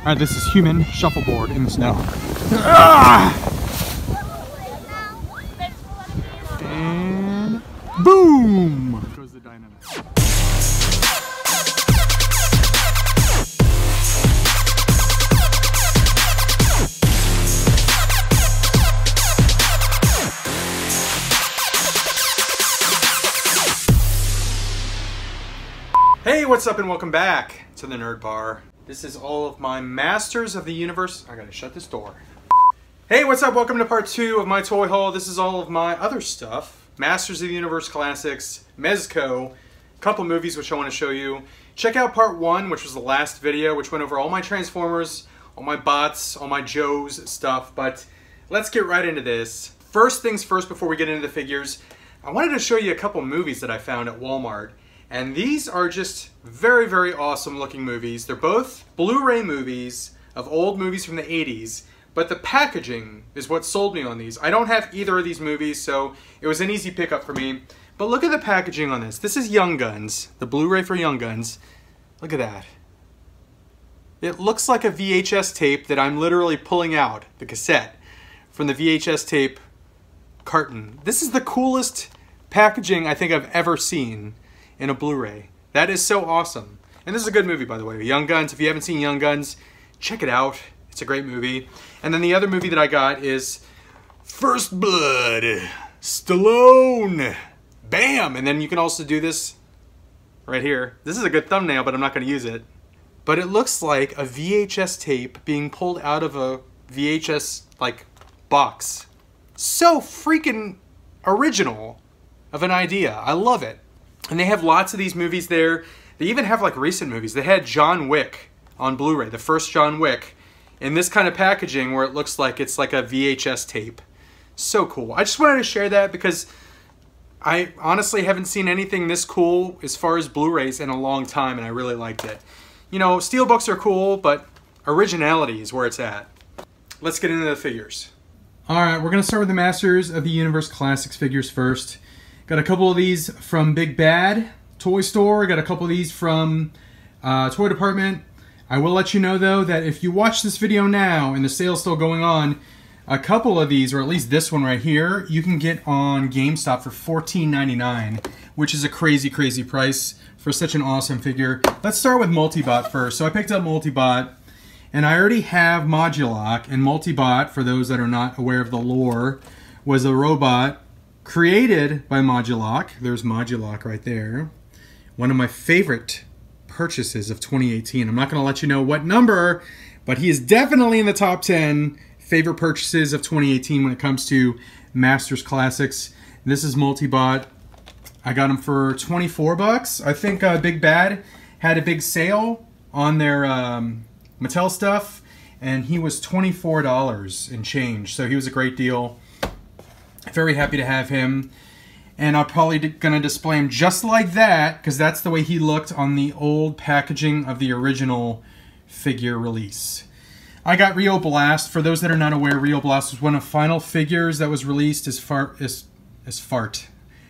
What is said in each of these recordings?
All right, this is human shuffleboard in the snow. Ah! And boom goes the dynamite. Hey, what's up and welcome back to the Nerd Bar. This is all of my Masters of the Universe. I gotta shut this door. Hey, what's up? Welcome to part two of my toy haul. This is all of my other stuff. Masters of the Universe Classics, Mezco, a couple movies which I want to show you. Check out part one, which was the last video, which went over all my Transformers, all my bots, all my Joes stuff, but let's get right into this. First things first before we get into the figures, I wanted to show you a couple movies that I found at Walmart. And these are just very, very awesome looking movies. They're both Blu-ray movies of old movies from the 80s, but the packaging is what sold me on these. I don't have either of these movies, so it was an easy pickup for me. But look at the packaging on this. This is Young Guns, the Blu-ray for Young Guns. Look at that. It looks like a VHS tape that I'm literally pulling out, the cassette, from the VHS tape carton. This is the coolest packaging I think I've ever seen in a Blu-ray. That is so awesome. And this is a good movie, by the way. Young Guns. If you haven't seen Young Guns, check it out. It's a great movie. And then the other movie that I got is First Blood. Stallone. Bam! And then you can also do this right here. This is a good thumbnail, but I'm not going to use it. But it looks like a VHS tape being pulled out of a VHS, like, box. So freaking original of an idea. I love it. And they have lots of these movies there. They even have like recent movies. They had John Wick on Blu-ray, the first John Wick, in this kind of packaging where it looks like it's like a VHS tape. So cool. I just wanted to share that because I honestly haven't seen anything this cool as far as Blu-rays in a long time and I really liked it. You know, steelbooks are cool, but originality is where it's at. Let's get into the figures. All right, we're gonna start with the Masters of the Universe Classics figures first. Got a couple of these from Big Bad Toy Store. Got a couple of these from uh, Toy Department. I will let you know though that if you watch this video now and the sale's still going on, a couple of these, or at least this one right here, you can get on GameStop for $14.99, which is a crazy, crazy price for such an awesome figure. Let's start with Multibot first. So I picked up Multibot, and I already have Modulok, and Multibot, for those that are not aware of the lore, was a robot created by Modulok. There's Modulok right there. One of my favorite purchases of 2018. I'm not going to let you know what number, but he is definitely in the top 10 favorite purchases of 2018 when it comes to Masters Classics. This is Multibot. I got him for 24 bucks. I think uh, Big Bad had a big sale on their um, Mattel stuff, and he was $24 in change. So he was a great deal. Very happy to have him. And I'm probably going to display him just like that, because that's the way he looked on the old packaging of the original figure release. I got Rio Blast. For those that are not aware, Rio Blast was one of final figures that was released as far as as fart.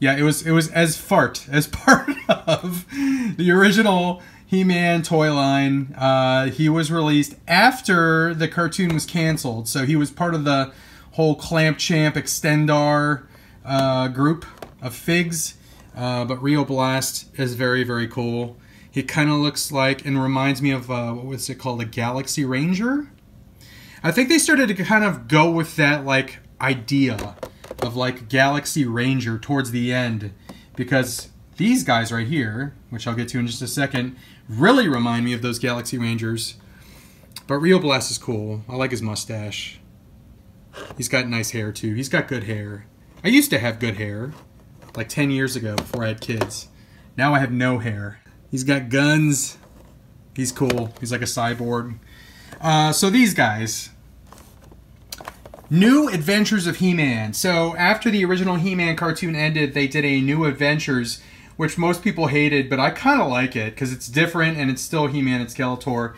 Yeah, it was it was as fart as part of the original He-Man toy line. Uh, he was released after the cartoon was canceled, so he was part of the whole Clamp Champ Extendar uh, group of figs. Uh, but Rio Blast is very, very cool. He kind of looks like and reminds me of, uh, what was it called, a Galaxy Ranger? I think they started to kind of go with that, like, idea of, like, Galaxy Ranger towards the end. Because these guys right here, which I'll get to in just a second, really remind me of those Galaxy Rangers. But Rio Blast is cool. I like his mustache. He's got nice hair too. He's got good hair. I used to have good hair, like 10 years ago before I had kids. Now I have no hair. He's got guns. He's cool. He's like a cyborg. Uh, so these guys. New Adventures of He-Man. So after the original He-Man cartoon ended, they did a New Adventures, which most people hated, but I kind of like it because it's different and it's still He-Man and Skeletor.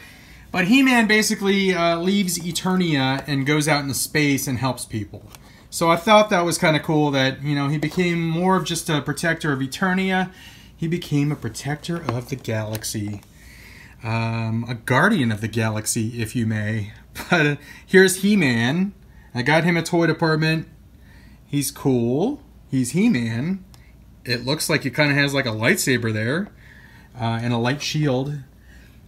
But He-Man basically uh, leaves Eternia and goes out into space and helps people. So I thought that was kind of cool that, you know, he became more of just a protector of Eternia. He became a protector of the galaxy. um, a guardian of the galaxy, if you may. But uh, here's He-Man. I got him a toy department. He's cool. He's He-Man. It looks like he kind of has like a lightsaber there uh, and a light shield.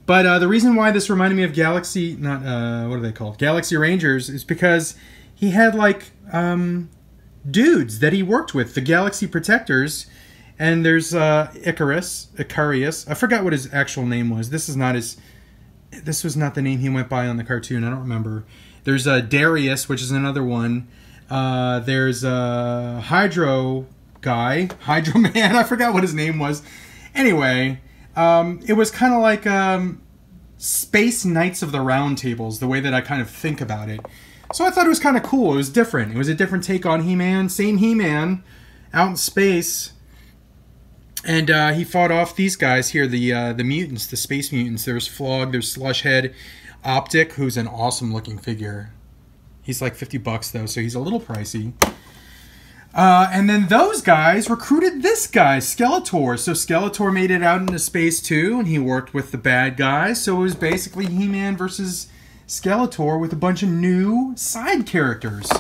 But uh, the reason why this reminded me of Galaxy, not uh, what are they called? Galaxy Rangers, is because he had like um, dudes that he worked with, the Galaxy Protectors. And there's uh, Icarus, Icarius. I forgot what his actual name was. This is not his. This was not the name he went by on the cartoon. I don't remember. There's uh, Darius, which is another one. Uh, there's a uh, Hydro guy, Hydro Man. I forgot what his name was. Anyway, um, it was kind of like um, Space Knights of the Round Tables, the way that I kind of think about it. So I thought it was kind of cool. It was different. It was a different take on He-Man. Same He-Man out in space. And uh, he fought off these guys here, the uh, the mutants, the space mutants. There's Flogg, there's Slushhead, Optic, who's an awesome looking figure. He's like 50 bucks though, so he's a little pricey. Uh, and then those guys recruited this guy, Skeletor. So Skeletor made it out into space too, and he worked with the bad guys. So it was basically He-Man versus Skeletor with a bunch of new side characters.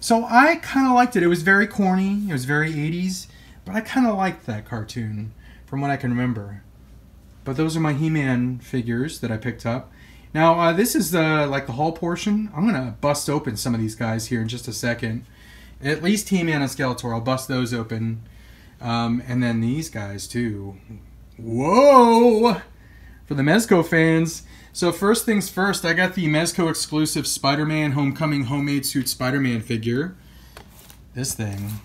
So I kind of liked it. It was very corny. It was very 80s, but I kind of liked that cartoon from what I can remember. But those are my He-Man figures that I picked up. Now uh, this is the like the haul portion. I'm gonna bust open some of these guys here in just a second. At least He-Man and Skeletor. I'll bust those open. Um, and then these guys too. Whoa! For the Mezco fans. So first things first, I got the Mezco exclusive Spider-Man Homecoming Homemade Suit Spider-Man figure. This thing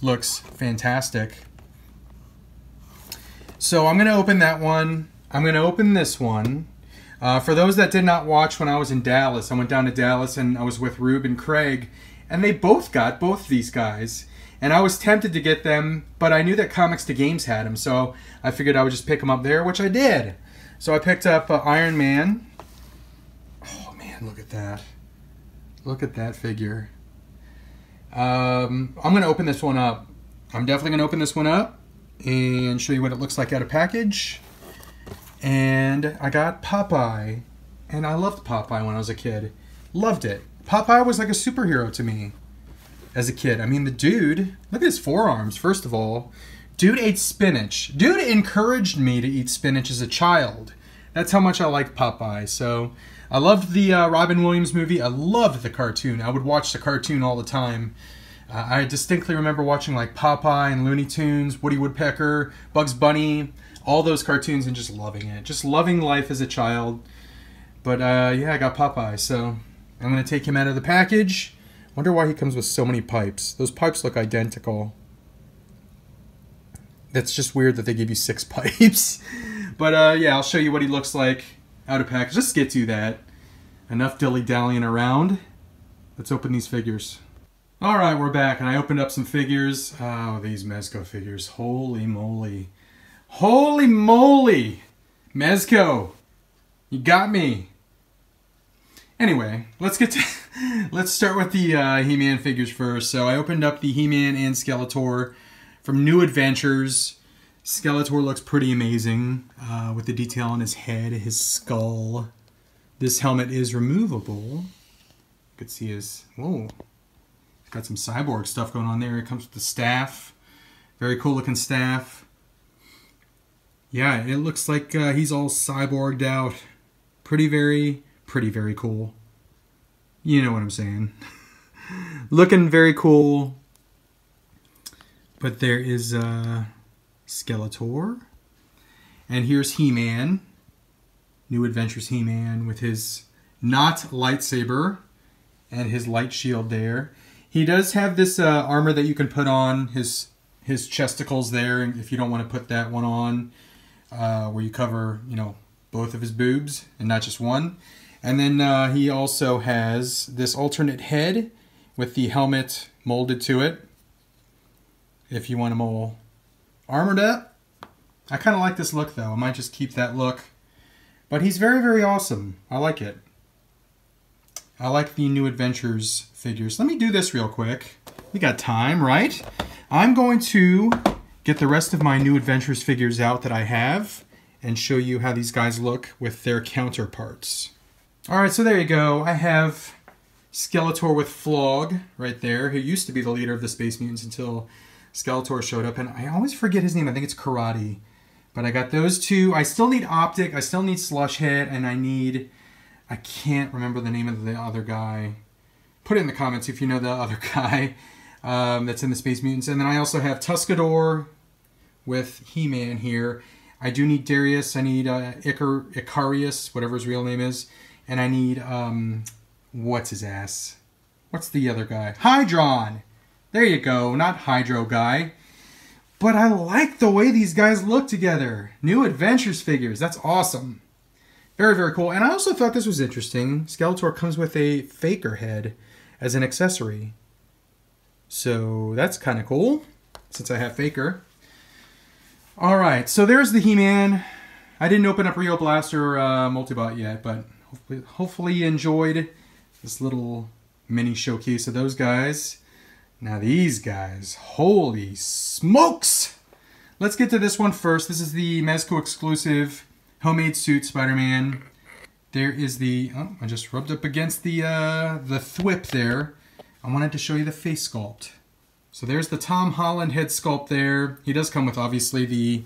looks fantastic. So I'm going to open that one. I'm going to open this one. Uh, for those that did not watch when I was in Dallas, I went down to Dallas and I was with Rube and Craig and they both got both these guys. And I was tempted to get them, but I knew that Comics to Games had them, so I figured I would just pick them up there, which I did. So I picked up uh, Iron Man. Oh man, look at that! Look at that figure. Um, I'm gonna open this one up. I'm definitely gonna open this one up and show you what it looks like out of package. And I got Popeye, and I loved Popeye when I was a kid. Loved it. Popeye was like a superhero to me as a kid. I mean, the dude, look at his forearms, first of all. Dude ate spinach. Dude encouraged me to eat spinach as a child. That's how much I liked Popeye. So I loved the uh, Robin Williams movie. I loved the cartoon. I would watch the cartoon all the time. Uh, I distinctly remember watching like Popeye and Looney Tunes, Woody Woodpecker, Bugs Bunny, all those cartoons and just loving it. Just loving life as a child. But uh, yeah, I got Popeye. So I'm going to take him out of the package. Wonder why he comes with so many pipes. Those pipes look identical. That's just weird that they give you six pipes. but uh, yeah, I'll show you what he looks like out of package. Let's get to that. Enough dilly-dallying around. Let's open these figures. All right, we're back, and I opened up some figures. Oh, these Mezco figures. Holy moly. Holy moly! Mezco, you got me. Anyway, let's get to let's start with the uh, He-Man figures first. So I opened up the He-Man and Skeletor from New Adventures. Skeletor looks pretty amazing uh, with the detail on his head, his skull. This helmet is removable. You could see his whoa. Got some cyborg stuff going on there. It comes with the staff. Very cool looking staff. Yeah, it looks like uh, he's all cyborged out. Pretty very pretty very cool. You know what I'm saying. Looking very cool. But there is uh, Skeletor. And here's He-Man. New Adventures He-Man with his not lightsaber and his light shield there. He does have this uh, armor that you can put on his his chesticles there if you don't want to put that one on uh, where you cover, you know, both of his boobs and not just one. And then uh, he also has this alternate head with the helmet molded to it. If you want him all armored up. I kind of like this look though. I might just keep that look. But he's very, very awesome. I like it. I like the New Adventures figures. Let me do this real quick. We got time, right? I'm going to get the rest of my New Adventures figures out that I have. and show you how these guys look with their counterparts. All right, so there you go. I have Skeletor with Flogg right there, who used to be the leader of the Space Mutants until Skeletor showed up. And I always forget his name. I think it's Karate. But I got those two. I still need Optic. I still need Slushhead. And I need... I can't remember the name of the other guy. Put it in the comments if you know the other guy um, that's in the Space Mutants. And then I also have Tuscador with He-Man here. I do need Darius. I need uh, Icar his real name is. And I need... Um, what's his ass? What's the other guy? Hydron! There you go, not Hydro Guy. But I like the way these guys look together. New Adventures figures, that's awesome. Very, very cool. And I also thought this was interesting. Skeletor comes with a Faker head as an accessory. So that's kind of cool, since I have Faker. Alright, so there's the He-Man. I didn't open up Rio Blaster uh, Multibot yet, but hopefully, hopefully you enjoyed this little mini showcase of those guys. Now these guys, holy smokes! Let's get to this one first. This is the Mezco exclusive homemade suit Spider-Man. There is the, oh, I just rubbed up against the, uh, the thwip there. I wanted to show you the face sculpt. So there's the Tom Holland head sculpt there. He does come with obviously the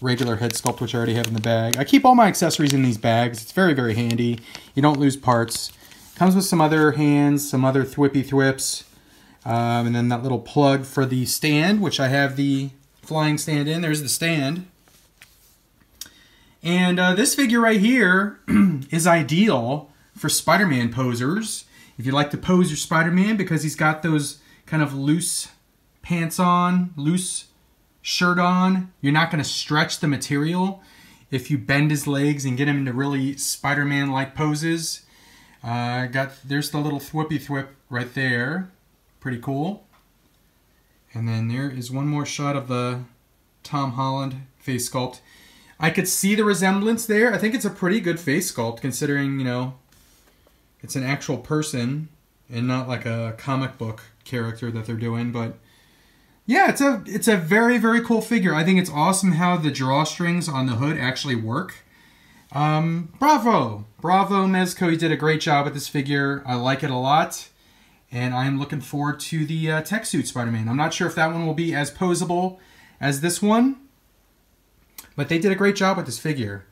regular head sculpt, which I already have in the bag. I keep all my accessories in these bags. It's very, very handy. You don't lose parts. Comes with some other hands, some other thwippy thwips. Um, and then that little plug for the stand, which I have the flying stand in. There's the stand. And uh, this figure right here is ideal for Spider-Man posers. If you like to pose your Spider-Man because he's got those kind of loose pants on, loose shirt on, you're not going to stretch the material. If you bend his legs and get him into really Spider-Man-like poses, uh, got There's the little thwippy thwip right there. Pretty cool. And then there is one more shot of the Tom Holland face sculpt. I could see the resemblance there. I think it's a pretty good face sculpt considering, you know, it's an actual person and not like a comic book character that they're doing, but yeah, it's a it's a very very cool figure. I think it's awesome how the drawstrings on the hood actually work. Um, bravo, bravo, Mezco. You did a great job with this figure. I like it a lot, and I'm looking forward to the uh, tech suit Spider-Man. I'm not sure if that one will be as posable as this one, but they did a great job with this figure.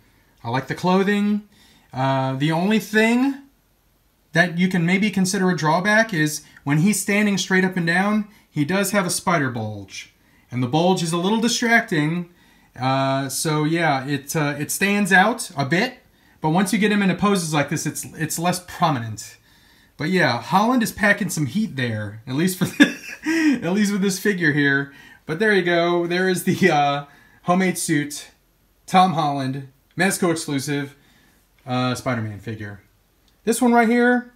I like the clothing. Uh, the only thing that you can maybe consider a drawback is when he's standing straight up and down, he does have a spider bulge. And the bulge is a little distracting uh, so yeah, it uh, it stands out a bit, but once you get him into poses like this, it's it's less prominent. But yeah, Holland is packing some heat there, at least for at least with this figure here. But there you go. There is the uh, homemade suit, Tom Holland, Mezco exclusive, uh, Spider-Man figure. This one right here,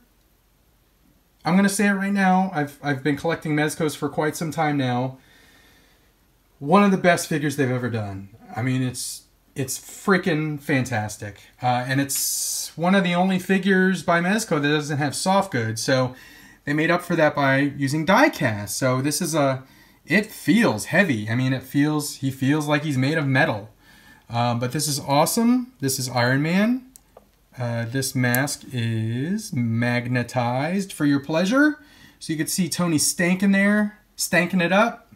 I'm gonna say it right now. I've I've been collecting Mezcos for quite some time now one of the best figures they've ever done. I mean, it's it's freaking fantastic, uh, and it's one of the only figures by Mezco that doesn't have soft goods. So they made up for that by using die cast. So this is a it feels heavy. I mean, it feels he feels like he's made of metal. Um, but this is awesome. This is Iron Man. Uh, this mask is magnetized for your pleasure. So you can see Tony stanking there, stanking it up.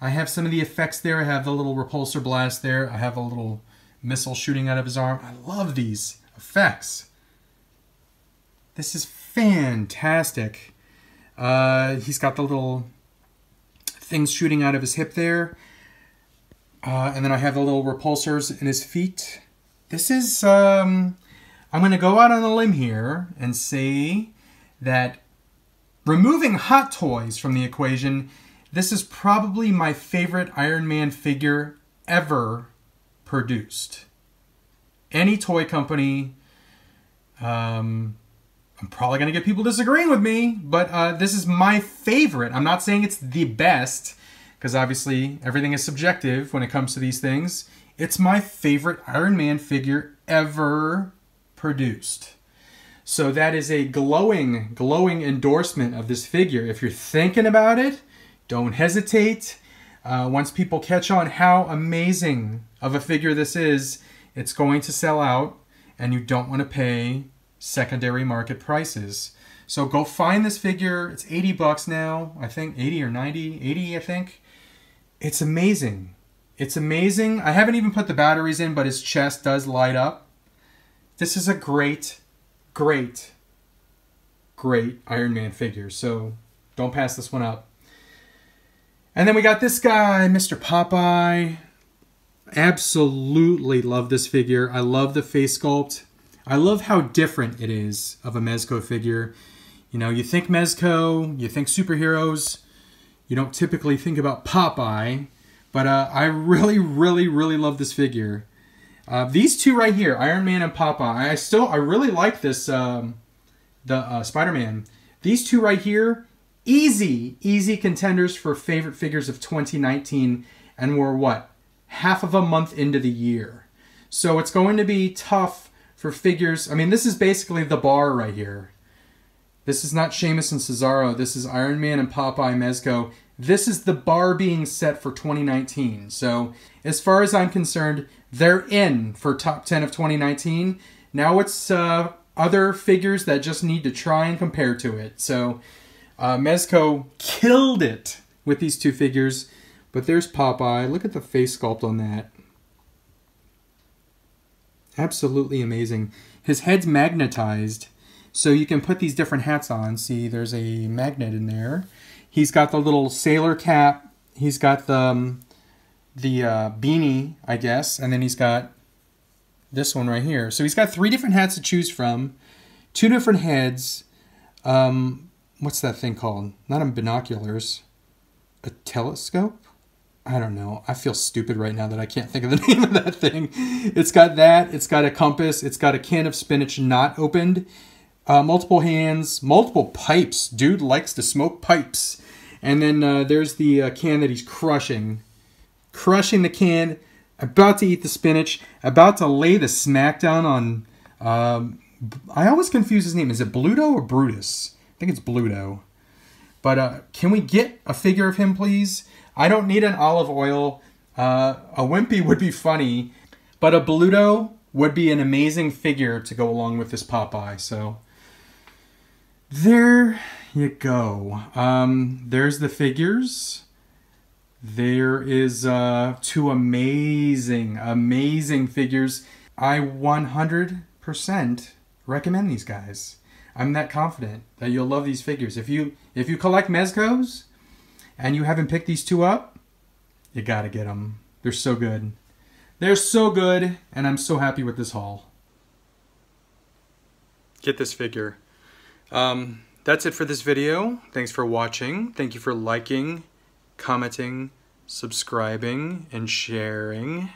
I have some of the effects there. I have the little repulsor blast there. I have a little missile shooting out of his arm. I love these effects. This is fantastic. Uh, he's got the little things shooting out of his hip there. Uh, and then I have the little repulsors in his feet. This is, um, I'm going to go out on a limb here and say that removing Hot Toys from the equation this is probably my favorite Iron Man figure ever produced. Any toy company, um, I'm probably going to get people disagreeing with me, but uh, this is my favorite. I'm not saying it's the best, because obviously everything is subjective when it comes to these things. It's my favorite Iron Man figure ever produced. So that is a glowing, glowing endorsement of this figure. If you're thinking about it, don't hesitate. Uh, once people catch on how amazing of a figure this is, it's going to sell out and you don't want to pay secondary market prices. So go find this figure. It's 80 bucks now, I think 80 or 90, 80 I think. It's amazing. It's amazing. I haven't even put the batteries in, but his chest does light up. This is a great, great, great Iron Man figure. So don't pass this one up. And then we got this guy, Mr. Popeye. Absolutely love this figure. I love the face sculpt. I love how different it is of a Mezco figure. You know, you think Mezco, you think superheroes, you don't typically think about Popeye, but uh, I really, really, really love this figure. Uh, these two right here, Iron Man and Popeye, I still, I really like this, um, the uh, Spider-Man. These two right here, easy, easy contenders for favorite figures of 2019, and we're what? Half of a month into the year. So it's going to be tough for figures. I mean, this is basically the bar right here. This is not Sheamus and Cesaro. This is Iron Man and Popeye Mezco. This is the bar being set for 2019. So, as far as I'm concerned, they're in for top 10 of 2019. Now it's uh, other figures that just need to try and compare to it. So, uh, Mezco killed it with these two figures. But there's Popeye. Look at the face sculpt on that. Absolutely amazing. His head's magnetized, so you can put these different hats on. See, there's a magnet in there. He's got the little sailor cap. He's got the um, the uh, beanie, I guess, and then he's got this one right here. So he's got three different hats to choose from, two different heads. Um, what's that thing called? Not a binoculars, a telescope. I don't know. I feel stupid right now that I can't think of the name of that thing. It's got that. It's got a compass. It's got a can of spinach not opened. Uh, multiple hands, multiple pipes. Dude likes to smoke pipes. And then uh, there's the uh, can that he's crushing. Crushing the can, about to eat the spinach, about to lay the smackdown on. Um, I always confuse his name. Is it Bluto or Brutus? I think it's Bluto. But uh, can we get a figure of him, please? I don't need an Olive Oyl. Uh, a Wimpy would be funny, but a Bluto would be an amazing figure to go along with this Popeye. So there you go. Um, there's the figures. There is uh, two amazing, amazing figures. I 100% recommend these guys. I'm that confident that you'll love these figures. If you if you collect Mezcos, and you haven't picked these two up, you gotta get them. They're so good. They're so good, and I'm so happy with this haul. Get this figure. Um, that's it for this video. Thanks for watching. Thank you for liking, commenting, subscribing, and sharing.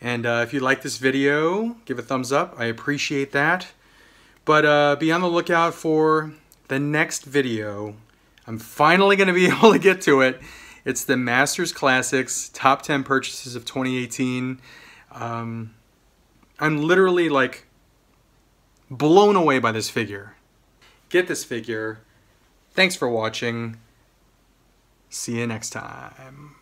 And uh, if you like this video, give a thumbs up. I appreciate that. But uh, be on the lookout for the next video I'm finally going to be able to get to it. It's the Masters Classics Top 10 Purchases of 2018. Um, I'm literally like blown away by this figure. Get this figure. Thanks for watching. See you next time.